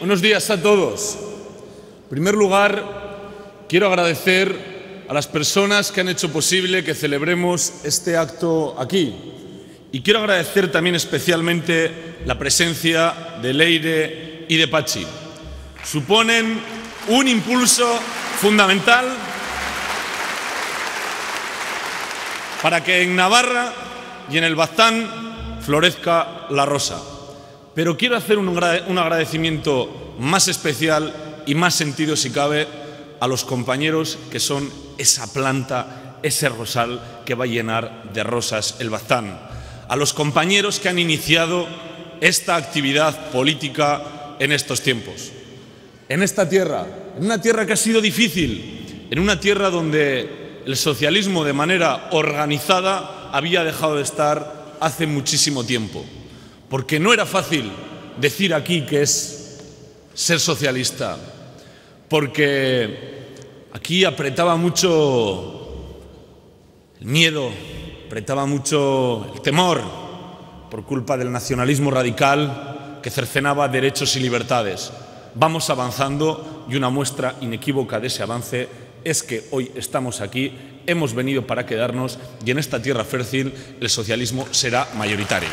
Buenos días a todos. En primer lugar, quiero agradecer a las personas que han hecho posible que celebremos este acto aquí. Y quiero agradecer también especialmente la presencia de Leire y de Pachi. Suponen un impulso fundamental para que en Navarra y en el Baztán florezca la rosa. Pero quiero hacer un agradecimiento más especial y más sentido, si cabe, a los compañeros que son esa planta, ese rosal que va a llenar de rosas el Baztán. A los compañeros que han iniciado esta actividad política en estos tiempos. En esta tierra, en una tierra que ha sido difícil, en una tierra donde el socialismo de manera organizada había dejado de estar hace muchísimo tiempo porque no era fácil decir aquí que es ser socialista, porque aquí apretaba mucho el miedo, apretaba mucho el temor por culpa del nacionalismo radical que cercenaba derechos y libertades. Vamos avanzando y una muestra inequívoca de ese avance es que hoy estamos aquí, hemos venido para quedarnos y en esta tierra fértil el socialismo será mayoritario.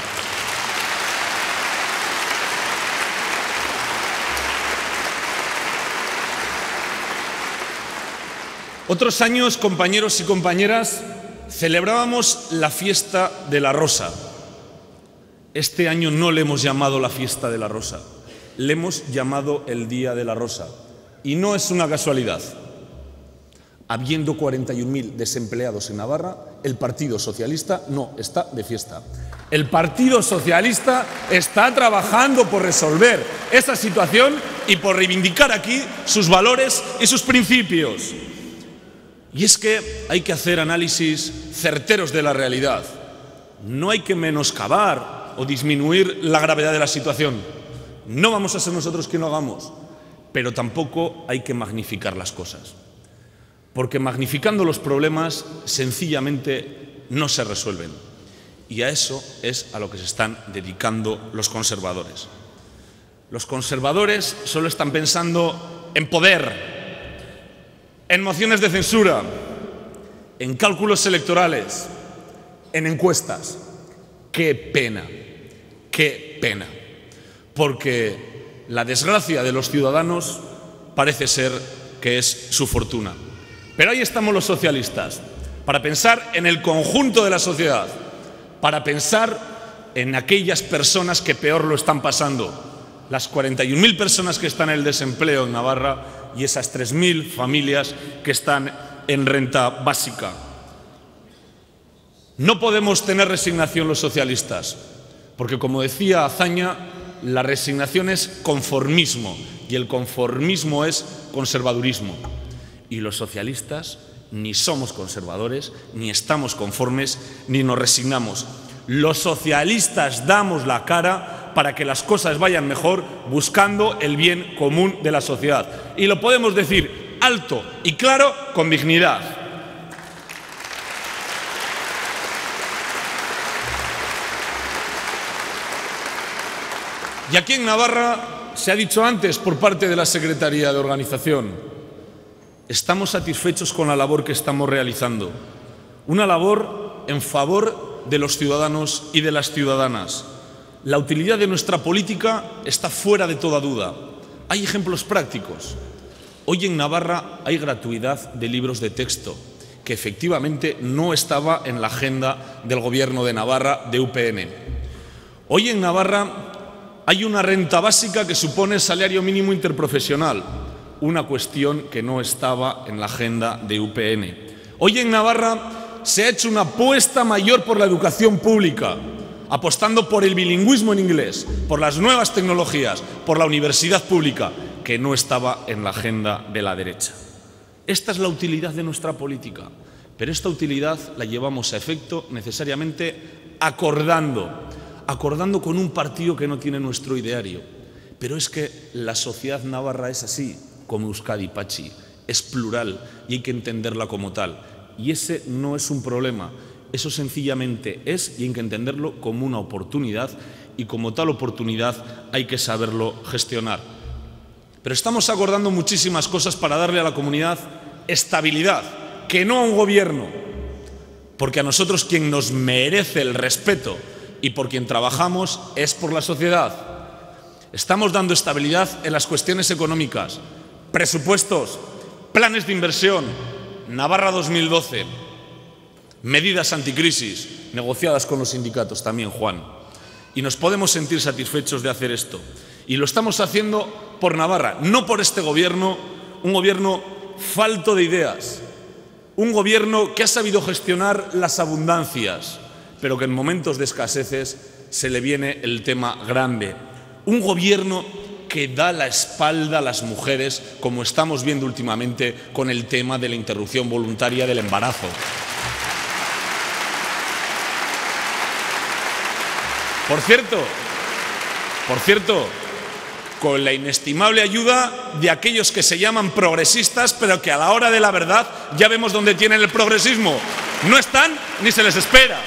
Otros años, compañeros y compañeras, celebrábamos la fiesta de la rosa. Este año no le hemos llamado la fiesta de la rosa, le hemos llamado el Día de la Rosa. Y no es una casualidad. Habiendo 41.000 desempleados en Navarra, el Partido Socialista no está de fiesta. El Partido Socialista está trabajando por resolver esa situación y por reivindicar aquí sus valores y sus principios. Y es que hay que hacer análisis certeros de la realidad. No hay que menoscabar o disminuir la gravedad de la situación. No vamos a ser nosotros quien lo hagamos, pero tampoco hay que magnificar las cosas. Porque magnificando los problemas sencillamente no se resuelven. Y a eso es a lo que se están dedicando los conservadores. Los conservadores solo están pensando en poder, en mociones de censura, en cálculos electorales, en encuestas. Qué pena, qué pena. Porque la desgracia de los ciudadanos parece ser que es su fortuna. Pero ahí estamos los socialistas, para pensar en el conjunto de la sociedad, para pensar en aquellas personas que peor lo están pasando, las 41.000 personas que están en el desempleo en Navarra y esas 3.000 familias que están en renta básica. No podemos tener resignación los socialistas, porque como decía Azaña, la resignación es conformismo y el conformismo es conservadurismo. Y los socialistas ni somos conservadores, ni estamos conformes, ni nos resignamos. Los socialistas damos la cara para que las cosas vayan mejor buscando el bien común de la sociedad. Y lo podemos decir alto y claro con dignidad. Y aquí en Navarra se ha dicho antes por parte de la Secretaría de Organización, estamos satisfechos con la labor que estamos realizando. Una labor en favor de los ciudadanos y de las ciudadanas la utilidad de nuestra política está fuera de toda duda. Hay ejemplos prácticos. Hoy en Navarra hay gratuidad de libros de texto, que efectivamente no estaba en la agenda del Gobierno de Navarra de UPN. Hoy en Navarra hay una renta básica que supone salario mínimo interprofesional, una cuestión que no estaba en la agenda de UPN. Hoy en Navarra se ha hecho una apuesta mayor por la educación pública, apostando por el bilingüismo en inglés, por las nuevas tecnologías, por la universidad pública, que no estaba en la agenda de la derecha. Esta es la utilidad de nuestra política, pero esta utilidad la llevamos a efecto necesariamente acordando, acordando con un partido que no tiene nuestro ideario. Pero es que la sociedad navarra es así, como Euskadi Pachi, es plural y hay que entenderla como tal. Y ese no es un problema, eso sencillamente es, y hay que entenderlo como una oportunidad, y como tal oportunidad hay que saberlo gestionar. Pero estamos acordando muchísimas cosas para darle a la comunidad estabilidad, que no a un gobierno, porque a nosotros quien nos merece el respeto y por quien trabajamos es por la sociedad. Estamos dando estabilidad en las cuestiones económicas, presupuestos, planes de inversión, Navarra 2012, medidas anticrisis negociadas con los sindicatos también, Juan. Y nos podemos sentir satisfechos de hacer esto. Y lo estamos haciendo por Navarra, no por este gobierno, un gobierno falto de ideas, un gobierno que ha sabido gestionar las abundancias, pero que en momentos de escaseces se le viene el tema grande. Un gobierno que da la espalda a las mujeres, como estamos viendo últimamente con el tema de la interrupción voluntaria del embarazo. Por cierto, por cierto, con la inestimable ayuda de aquellos que se llaman progresistas, pero que a la hora de la verdad ya vemos dónde tienen el progresismo. No están ni se les espera.